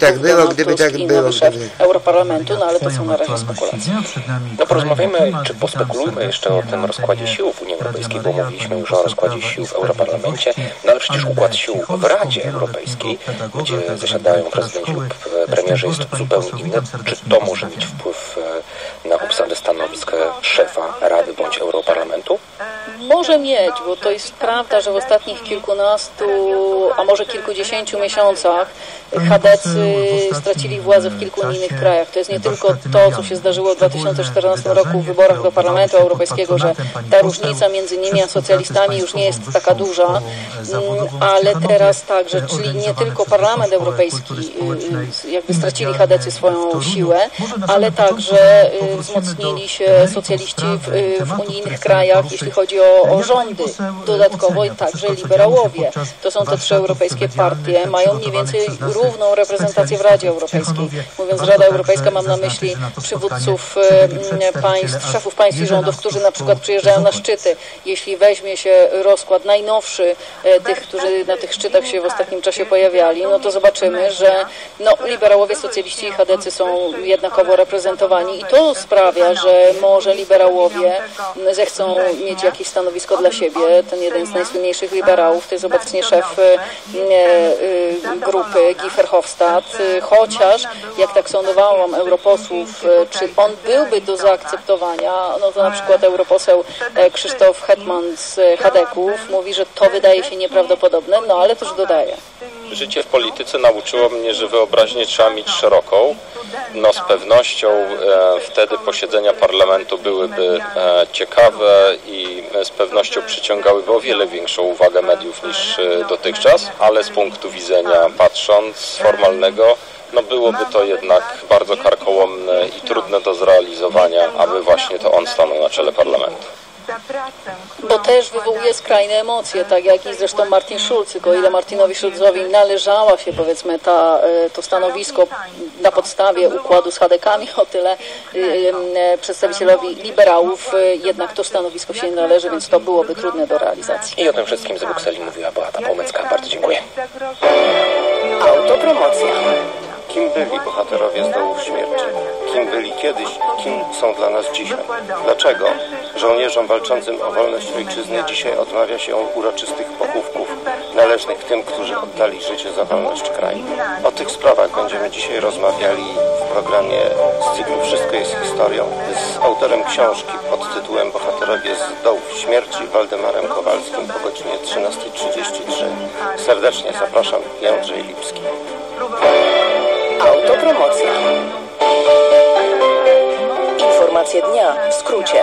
Tak było, gdyby tak było, szef gdyby- Europarlamentu, no ale to są na razie spekulacje. No porozmawiajmy, czy pospekulujmy jeszcze o tym rozkładzie sił w Unii Europejskiej, bo mówiliśmy już o rozkładzie sił w Europarlamencie, no ale przecież układ sił w Radzie Europejskiej, gdzie zasiadają prezydenci lub premierzy jest zupełnie inny. Czy to może mieć wpływ e, na obsadę stanowisk szefa Rady bądź Europarlamentu? Może mieć, bo to jest prawda, że w ostatnich kilkunastu, a może kilkudziesięciu miesiącach chadecy stracili władzę w kilku innych krajach. To jest nie tylko to, co się zdarzyło w 2014 roku w wyborach do Parlamentu Europejskiego, że ta różnica między nimi a socjalistami już nie jest taka duża, mm, ale teraz także, czyli nie tylko Parlament Europejski y, y, jakby stracili chadecy swoją siłę, ale także y, wzmocnili się socjaliści w, y, w unijnych krajach, jeśli chodzi o, o rządy. Dodatkowo i także liberałowie. To są te trzy europejskie partie, mają mniej więcej równą reprezentację w Radzie Europejskiej. Mówiąc Rada Europejska, mam na myśli przywódców e, państw, szefów państw i rządów, którzy na przykład przyjeżdżają na szczyty. Jeśli weźmie się rozkład najnowszy tych, którzy na tych szczytach się w ostatnim czasie pojawiali, no to zobaczymy, że no, liberałowie, socjaliści i chadecy są jednakowo reprezentowani i to sprawia, że może liberałowie zechcą mieć jakieś stanowisko dla siebie. Ten jeden z najsłynniejszych liberałów to jest obecnie szef e, grupy Guy Verhofstadt, e, chociaż jak tak sądowałam europosłów, e, czy on byłby do zaakceptowania, no to na przykład europoseł e, Krzysztof Hetman z Hadeków mówi, że to wydaje się nieprawdopodobne, no ale też dodaje. Życie w polityce nauczyło mnie, że wyobraźnię trzeba mieć szeroką. No z pewnością e, wtedy posiedzenia parlamentu byłyby e, ciekawe i z pewnością przyciągałyby o wiele większą uwagę mediów niż e, dotychczas, ale z punktu widzenia patrząc formalnego, no byłoby to jednak bardzo karkołomne i trudne do zrealizowania, aby właśnie to on stanął na czele parlamentu. Bo też wywołuje skrajne emocje, tak jak i zresztą Martin Schulz, tylko o ile Martinowi Schulzowi należała się powiedzmy ta, e, to stanowisko na podstawie układu z Hadekami, o tyle y, y, przedstawicielowi liberałów jednak to stanowisko się nie należy, więc to byłoby trudne do realizacji. I o tym wszystkim z Brukseli mówiła Beata Połmecka. Bardzo dziękuję. Autopromocja. Kim byli bohaterowie z dołów śmierci? Kim byli kiedyś, kim są dla nas dzisiaj? Dlaczego żołnierzom walczącym o wolność ojczyzny dzisiaj odmawia się uroczystych pochówków należnych tym, którzy oddali życie za wolność kraju? O tych sprawach będziemy dzisiaj rozmawiali w programie z cyklu Wszystko jest historią z autorem książki pod tytułem Bohaterowie z dołów śmierci Waldemarem Kowalskim po godzinie 13.33. Serdecznie zapraszam, Jędrzej Lipski. Autopromocja. Informacje dnia w skrócie.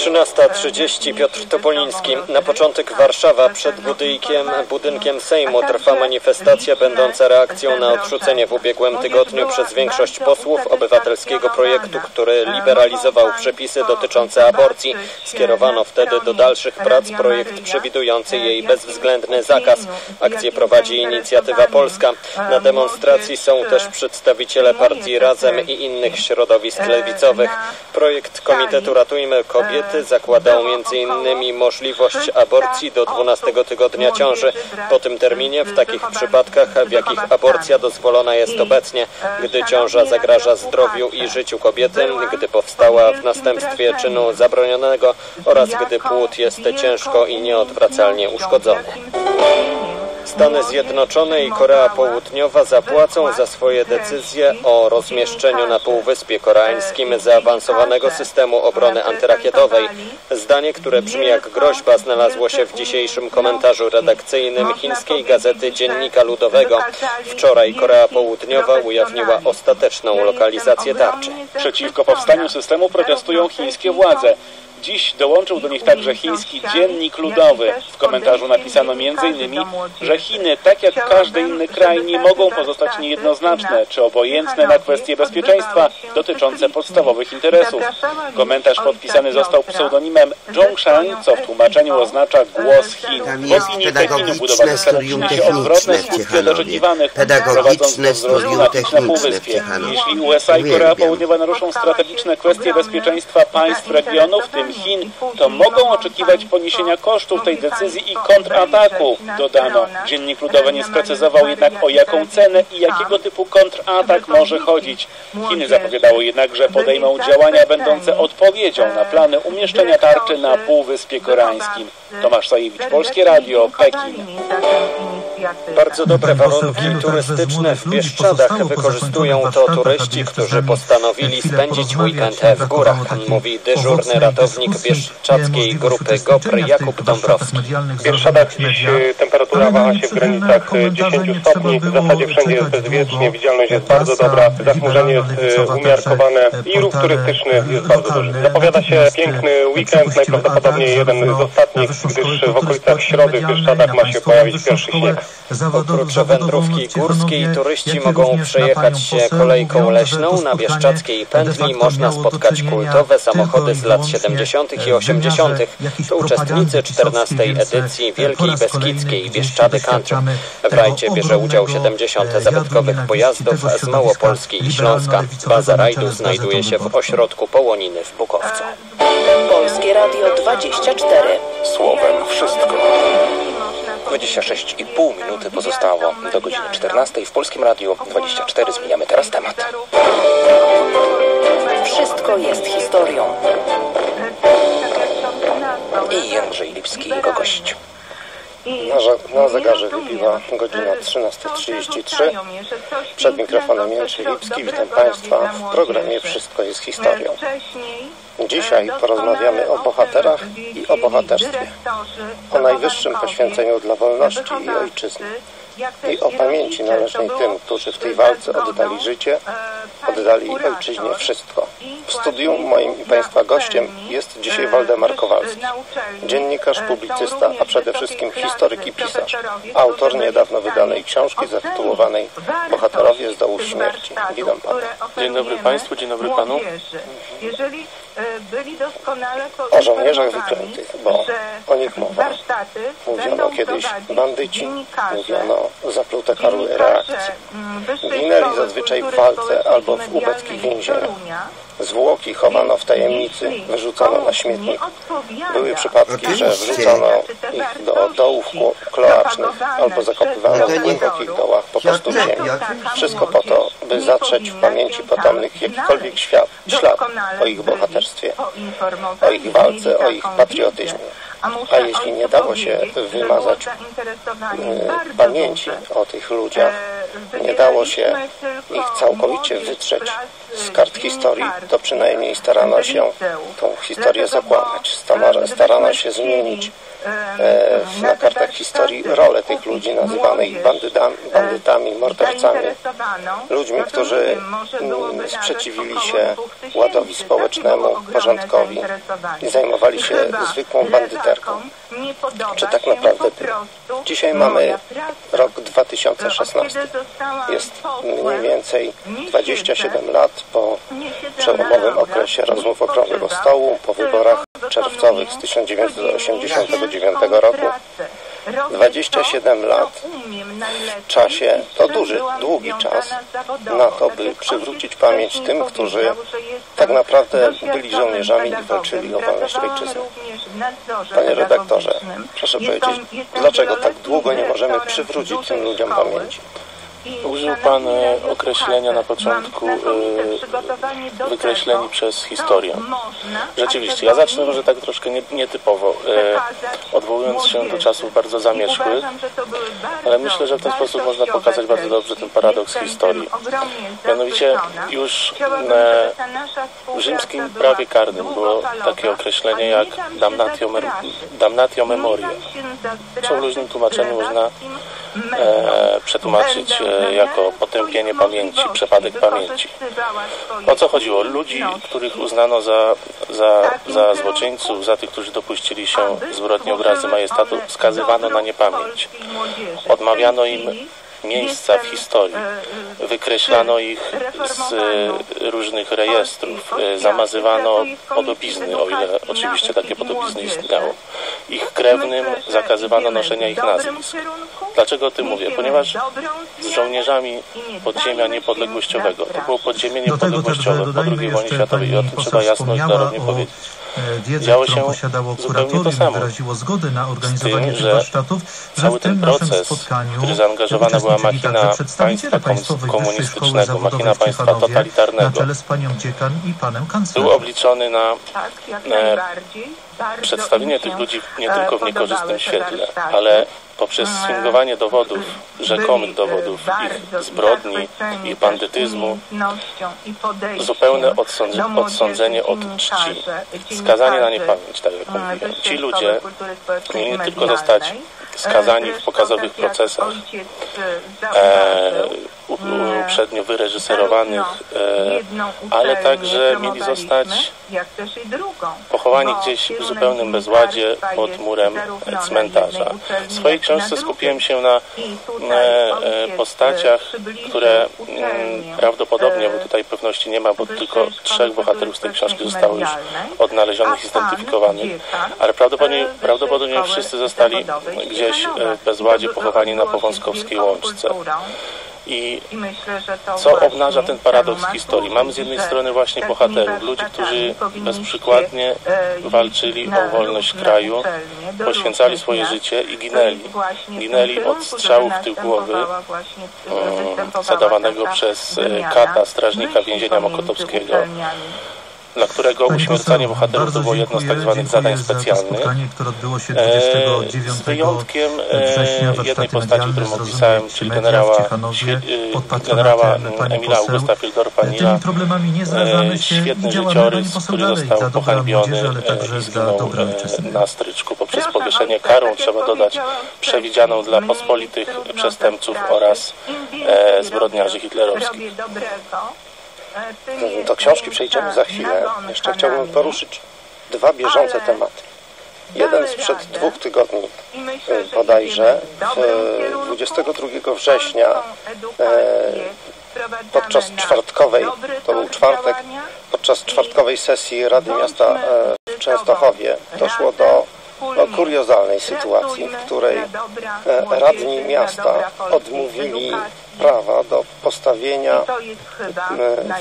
13.30 Piotr Topoliński. Na początek Warszawa. Przed budynkiem, budynkiem Sejmu trwa manifestacja będąca reakcją na odrzucenie w ubiegłym tygodniu przez większość posłów obywatelskiego projektu, który liberalizował przepisy dotyczące aborcji. Skierowano wtedy do dalszych prac projekt przewidujący jej bezwzględny zakaz. Akcję prowadzi Inicjatywa Polska. Na demonstracji są też przedstawiciele partii Razem i innych środowisk lewicowych. Projekt Komitetu Ratujmy Kobiety zakładał m.in. możliwość aborcji do 12 tygodnia ciąży. Po tym terminie w takich przypadkach, w jakich aborcja dozwolona jest obecnie, gdy ciąża zagraża zdrowiu i życiu kobiety, gdy powstała w następstwie czynu zabronionego oraz gdy płód jest ciężko i nieodwracalnie uszkodzony. Stany Zjednoczone i Korea Południowa zapłacą za swoje decyzje o rozmieszczeniu na Półwyspie Koreańskim zaawansowanego systemu obrony antyrakietowej. Zdanie, które brzmi jak groźba, znalazło się w dzisiejszym komentarzu redakcyjnym chińskiej gazety Dziennika Ludowego. Wczoraj Korea Południowa ujawniła ostateczną lokalizację tarczy. Przeciwko powstaniu systemu protestują chińskie władze. Dziś dołączył do nich także chiński Dziennik Ludowy. W komentarzu napisano m.in., że Chiny, tak jak każdy inny kraj, nie mogą pozostać niejednoznaczne czy obojętne na kwestie bezpieczeństwa dotyczące podstawowych interesów. Komentarz podpisany został pseudonimem Zhongshan, co w tłumaczeniu oznacza głos Chin. W jest opinii Pekinu budowa studium przyniesie odwrotne skutki od oczekiwanych, prowadząc do wzrostu studium napięć na Półwyspie. Jeśli USA i Korea. Południowa naruszą strategiczne kwestie bezpieczeństwa państw regionu, w tym Chin, to mogą oczekiwać poniesienia kosztów tej decyzji i kontrataku, dodano. Dziennik Ludowy nie sprecyzował jednak o jaką cenę i jakiego typu kontratak może chodzić. Chiny zapowiadały jednak, że podejmą działania będące odpowiedzią na plany umieszczenia tarczy na Półwyspie Koreańskim. Tomasz Sajewicz, Polskie Radio, Pekin. Bardzo dobre warunki turystyczne w Bieszczadach wykorzystują to turyści, którzy postanowili spędzić weekend w górach, mówi dyżurny ratownik bieszczadzkiej grupy GOPR Jakub Dąbrowski. W Bieszczadach dziś e, temperatura waha się w granicach e, 10 stopni. W zasadzie wszędzie jest bezwiecznie, widzialność jest bardzo dobra, zachmurzenie jest e, umiarkowane i ruch turystyczny jest bardzo duży. Zapowiada się piękny weekend, najprawdopodobniej jeden z ostatnich, gdyż w okolicach środy w Bieszczadach ma się pojawić pierwszy śnieg. Oprócz wędrówki górskiej turyści mogą przejechać się kolejką leśną. Na Bieszczadzkiej pętli można spotkać kultowe samochody z lat 70. i 80. To uczestnicy 14. edycji Wielkiej Beskidzkiej Bieszczady Country. W rajdzie bierze udział 70 zabytkowych pojazdów z Małopolski i Śląska. Baza rajdu znajduje się w ośrodku Połoniny w Bukowcu. Polskie Radio 24. Słowem wszystko. 26,5 minuty pozostało do godziny 14 w Polskim Radiu 24. Zmieniamy teraz temat. Wszystko jest historią. I Jędrzej Lipski, jego gość. Na, na zegarze wybiła godzina 13.33. Przed mikrofonem Jędrzej Lipski. Witam Państwa w programie Wszystko jest historią. Dzisiaj porozmawiamy o bohaterach i o bohaterstwie. O najwyższym poświęceniu dla wolności i ojczyzny. I o pamięci należnej tym, którzy w tej walce oddali życie, oddali ojczyźnie wszystko. W studium moim i Państwa gościem jest dzisiaj Waldemar Kowalski. Dziennikarz, publicysta, a przede wszystkim historyk i pisarz. Autor niedawno wydanej książki zatytułowanej Bohaterowie z dołów śmierci. Witam Pana. Dzień dobry Państwu, dzień dobry Panu. Jeżeli e, byli doskonale O żołnierzach wyklętych, bo o nich mowa. Mówiono kiedyś bandyci, dziennikarze, mówiono zaplute karły reakcji. Wyższej Ginęli zazwyczaj w walce albo w ubeckich więzieniach. Zwłoki chowano w tajemnicy, wyrzucano na śmietnik. Były przypadki, że wrzucano ich do dołów kloacznych albo zakopywano w głębokich dołach po prostu w ziemi. Wszystko po to, by zatrzeć w pamięci potomnych jakikolwiek świat, ślad o ich bohaterstwie, o ich walce, o ich patriotyzmie. A jeśli nie dało się wymazać pamięci o tych ludziach, nie dało się ich całkowicie wytrzeć z kart historii, to przynajmniej starano się tą historię zakłamać. Starano się zmienić e, na kartach historii rolę tych ludzi nazywanych bandytami, bandytami mordercami, ludźmi, którzy mm, sprzeciwili się ładowi społecznemu, porządkowi i zajmowali się zwykłą bandyterką. Czy tak naprawdę? Dzisiaj mamy rok 2016. Jest mniej więcej 27 lat po przełomowym okresie rozmów Okrągłego Stołu, po wyborach czerwcowych z 1989 roku. 27 lat w czasie to duży, długi czas na to, by przywrócić pamięć tym, którzy tak naprawdę byli żołnierzami i walczyli o wolność ojczyzny. Panie redaktorze, proszę powiedzieć, dlaczego tak długo nie możemy przywrócić tym ludziom pamięci? Użył Pan e, określenia na początku e, wykreśleni przez historię. Rzeczywiście, ja zacznę może tak troszkę nie- nietypowo, e, odwołując się do czasów bardzo zamierzchłych, ale myślę, że w ten sposób można pokazać bardzo dobrze ten paradoks historii. Mianowicie już w rzymskim prawie karnym było takie określenie jak damnatio, damnatio memoria, co w luźnym tłumaczeniu można e, przetłumaczyć e, jako potępienie pamięci, przepadek pamięci. O co chodziło? Ludzi, których uznano za, za, za złoczyńców, za tych, którzy dopuścili się zbrodni obrazy majestatu, skazywano na niepamięć. Odmawiano im miejsca w historii. Wykreślano ich z e, różnych rejestrów. E, Zamazywano podobizny, o ile oczywiście takie podobizny istniało. Ich krewnym zakazywano noszenia ich nazwisk. Dlaczego o tym mówię? Ponieważ z żołnierzami podziemia niepodległościowego. To było podziemie Do tego także niepodległościowe po II wojnie światowej i o tym trzeba jasno i klarownie powiedzieć. E, Działo którą się posiadało zupełnie to kuratorium wyraziło zgodę na organizowanie tych że warsztatów, że cały w tym ten naszym proces, spotkaniu który zaangażowana była uczestniczyli machina także przedstawiciele państwa Państwowej Wyższej Szkoły komunistycznego, Zawodowej machina w Ciechanowie na totalitarnego. czele z panią dziekan i panem Był kanclerzem. obliczony na Tak, jak e, najbardziej. Przedstawienie tych ludzi nie e, tylko w podobały niekorzystnym świetle, ale poprzez sfingowanie dowodów, rzekomych e, dowodów bardzo ich zbrodni i bandytyzmu, zupełne odsądze, do młodzieży, odsądzenie od czci, skazanie na niepamięć, tak jak e, mówiłem. Ci ludzie mieli tylko zostać. Skazani E, w pokazowych procesach, e, e, uprzednio wyreżyserowanych, zarówno e, jedną ale także mieli zostać i pochowani Bo gdzieś w zupełnym bezładzie pod murem cmentarza. W swojej i książce skupiłem się na I e, e, postaciach, które mm, prawdopodobnie, bo e, tutaj pewności nie ma, bo tylko trzech bohaterów z tej książki zostało już odnalezionych, a zidentyfikowanych, ale prawdopodobnie, e, prawdopodobnie wszyscy zostali Zawodowej gdzieś Ciechanowa. e, pochowani na Powązkowskiej Łączce. I co obnaża ten paradoks historii? Mamy z jednej strony właśnie bohaterów, ludzi, którzy bezprzykładnie e, walczyli o wolność kraju, poświęcali swoje życie i ginęli. Ginęli od strzału w tył głowy, zadawanego przez e, wymiana kata, strażnika myśli więzienia Mokotowskiego. Dla którego Pani uśmiercanie poseł, bohaterów bardzo to było jedno z dziękuję, tak zwanych dziękuję zadań specjalnych. spotkanie, które odbyło się E, 29 Z wyjątkiem e, jednej postaci, którą opisałem, czyli generała, e, patronatem generała pani Emila. Augusta Fildorpa-Nila, Tymi problemami nie zrażamy e, się świetny i działamy życiorys, który dalej został pohańbiony młodzieży, ale e, także i zginął e, na stryczku poprzez powieszenie karą, tak trzeba dodać, przewidzianą dla pospolitych przestępców oraz e, zbrodniarzy hitlerowskich. Do, książki przejdziemy za chwilę. Jeszcze chciałbym poruszyć dwa bieżące tematy. Jeden sprzed dwóch tygodni że bodajże, idziemy w dobrym w kierunku. 22 września wprowadzamy podczas czwartkowej, to był czwartek, podczas czwartkowej sesji Rady Miasta e, w Częstochowie doszło do no, kuriozalnej sytuacji, w której e, radni miasta odmówili prawa do postawienia e,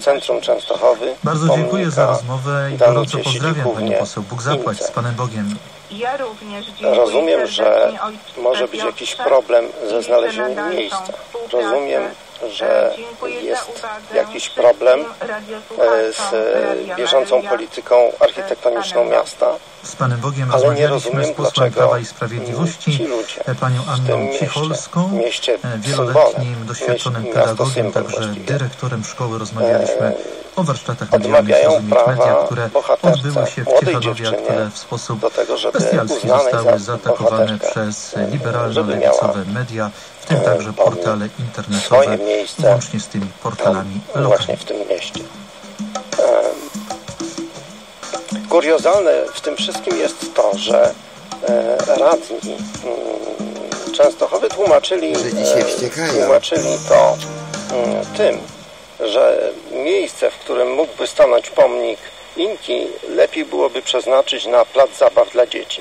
w centrum Częstochowy Bardzo dziękuję za rozmowę i gorąco pozdrawiam Panią poseł. Bóg zapłać z Panem Bogiem. Ja Rozumiem, że może być jakiś problem ze znalezieniem miejsca. Rozumiem, że jest jakiś problem e, z e, bieżącą polityką architektoniczną miasta. Z Panem Bogiem Ale nie rozmawialiśmy z rozumiem, posłem Prawa i Sprawiedliwości, e, panią Anną Cicholską, mieście wieloletnim doświadczonym pedagogiem, także dyrektorem szkoły. Rozmawialiśmy o warsztatach medialnych prawa Media, które odbyły się w Ciechanowie, które w sposób tego, bestialski zostały za zaatakowane przez liberalno-lewicowe media, w tym e, także portale internetowe, swoje miejsce łącznie z tymi portalami tam, lokalnymi. właśnie w tym mieście. Kuriozalne w tym wszystkim jest to, że e, radni mm, Częstochowy tłumaczyli, Że dzisiaj e, tłumaczyli to mm, tym, że miejsce, w którym mógłby stanąć pomnik Inki, lepiej byłoby przeznaczyć na plac zabaw dla dzieci.